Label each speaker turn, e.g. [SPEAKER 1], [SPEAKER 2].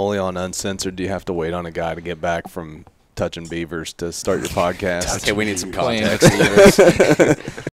[SPEAKER 1] only on uncensored do you have to wait on a guy to get back from touching beavers to start your podcast?
[SPEAKER 2] Okay, we need some context.